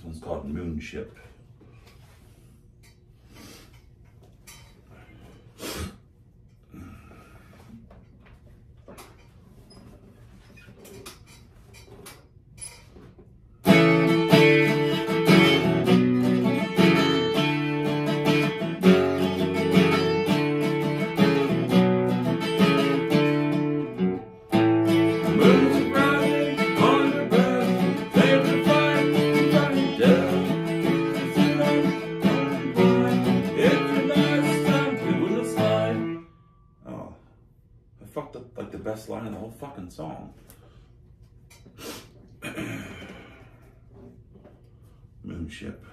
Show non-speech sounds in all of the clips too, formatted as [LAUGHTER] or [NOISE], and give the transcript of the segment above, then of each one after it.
This one's called Moonship. Best line of the whole fucking song. [CLEARS THROAT] Moonship.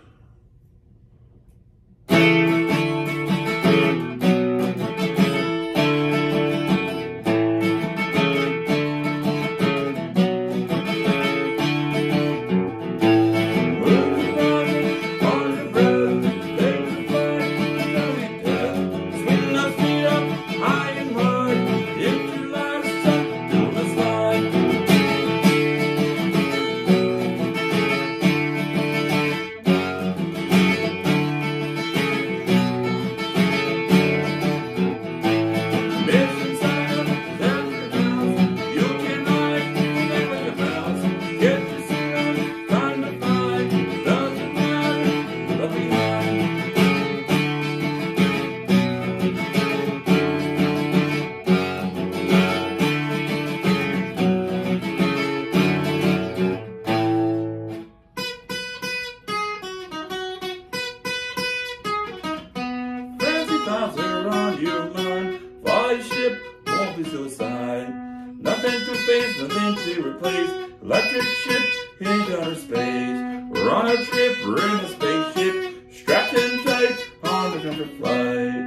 Thoughts are on your mind. Fly ship won't be suicide. Nothing to face, nothing to replace. Electric ship in outer space. We're on a trip, we're in a spaceship. Strapped in tight on the counter flight.